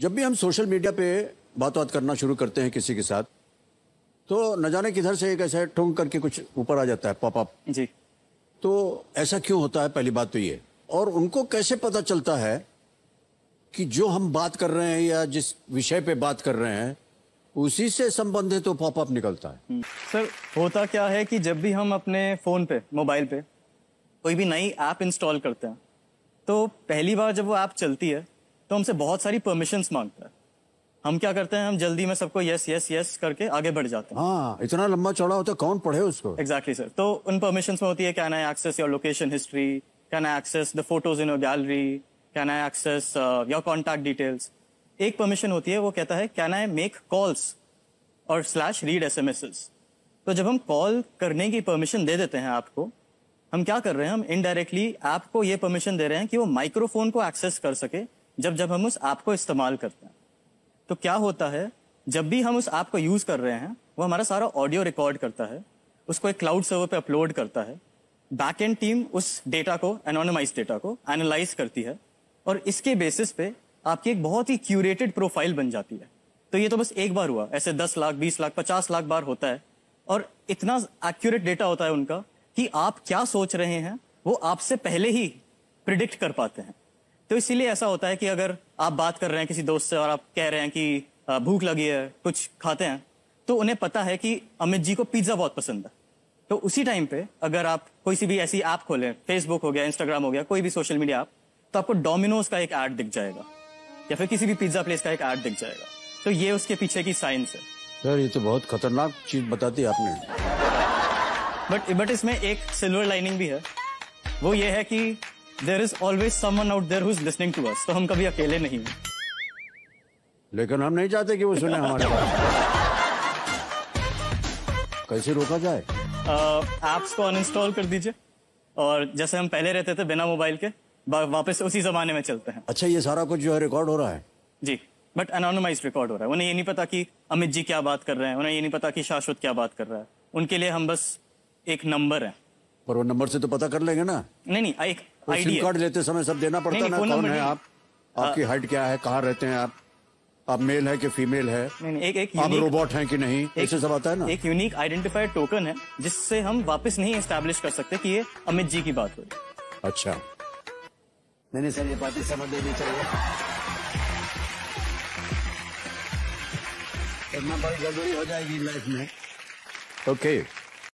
जब भी हम सोशल मीडिया पे बात बात करना शुरू करते हैं किसी के साथ तो न जाने किधर से एक ऐसा ठोंग करके कुछ ऊपर आ जाता है पॉपअप जी। तो ऐसा क्यों होता है? पहली बात तो ये। और उनको कैसे पता चलता है कि जो हम बात कर रहे हैं या जिस विषय पे बात कर रहे हैं उसी से संबंधित तो पॉपअप निकलता है। सर होता क्या है कि जब भी हम अपने फ़ोन पे मोबाइल पे कोई भी नई ऐप इंस्टॉल करते हैं तो पहली बार जब वो ऐप चलती है तो हमसे बहुत सारी परमिशन माँगता है। हम क्या करते हैं हम जल्दी में सबको यस यस यस करके आगे बढ़ जाते हैं। हाँ इतना लंबा चौड़ा होता है कौन पढ़े उसको? एग्जैक्टली सर तो उन परमिशन में होती है can I access your location history can I access the photos in your gallery can I access your contact details एक परमिशन होती है वो कहता है कैन आई मेक कॉल्स और स्लैश रीड एस एम तो जब हम कॉल करने की परमिशन दे देते हैं आपको हम क्या कर रहे हैं हम इनडायरेक्टली ऐप को ये परमिशन दे रहे हैं कि वो माइक्रोफोन को एक्सेस कर सके जब जब हम उस ऐप को इस्तेमाल करते हैं तो क्या होता है, जब भी हम उस ऐप को यूज़ कर रहे हैं, वो हमारा सारा ऑडियो रिकॉर्ड करता है, उसको एक क्लाउड सर्वर पे अपलोड करता है बैक एंड टीम उस डेटा को एनोनिमाइज डेटा को एनालाइज करती है, और इसके बेसिस पे आपकी एक बहुत ही क्यूरेटेड प्रोफ़ाइल बन जाती है। तो ये तो बस एक बार हुआ, ऐसे दस लाख, बीस लाख, पचास लाख बार होता है, और इतना एक्यूरेट डेटा होता है उनका कि आप क्या सोच रहे हैं, वो आपसे पहले ही प्रिडिक्ट कर पाते हैं। तो इसीलिए ऐसा होता है कि अगर आप बात कर रहे हैं किसी दोस्त से और आप कह रहे हैं कि भूख लगी है कुछ खाते हैं तो उन्हें पता है कि अमित जी को पिज्जा बहुत पसंद है। तो उसी टाइम पे अगर आप कोई सी भी ऐसी ऐप खोलें फेसबुक हो गया इंस्टाग्राम हो गया कोई भी सोशल मीडिया ऐप तो आपको डोमिनोज का एक ऐड दिख जाएगा या फिर किसी भी पिज्जा प्लेस का एक ऐड दिख जाएगा। तो ये उसके पीछे की साइंस है। सर ये तो बहुत खतरनाक चीज़ बताती है आपने। बट बट इसमें एक सिल्वर लाइनिंग भी है। वो ये है कि there is always someone out there who is listening to us तो हम कभी अकेले नहीं हैं। लेकिन हम नहीं चाहते कि वो सुने हमारे बात कैसे रोका जाए? ऐप्स को अनइंस्टॉल कर दीजिए। और जैसे हम पहले रहते थे बिना मोबाइल के वापस उसी जमाने में चलते हैं। अच्छा ये सारा कुछ जो है रिकॉर्ड हो रहा है? जी बट अनोनमाइज रिकॉर्ड हो रहा है। उन्हें ये नहीं पता कि अमित जी क्या बात कर रहे हैं उन्हें ये नहीं पता कि शाश्वत क्या बात कर रहा है। उनके लिए हम बस एक नंबर है। पर वो नंबर से तो पता कर लेंगे ना। नहीं नहीं एक सिम कार्ड लेते समय सब देना पड़ता है ना कौन है आप? आपकी हाइट क्या है? कहाँ रहते हैं आप? आप मेल है कि फीमेल है? नहीं नहीं एक एक आप रोबोट हैं कि नहीं? ऐसे सब आता है ना? एक यूनिक आइडेंटिफाइड टोकन है जिससे हम वापस नहीं एस्टेब्लिश कर सकते कि ये अमित जी की बात हो अच्छा। नहीं नहीं सर ये बातें समझ लेनी चाहिए। इतना बड़ी ज़रूरी हो जाएगी लाइफ में। ओके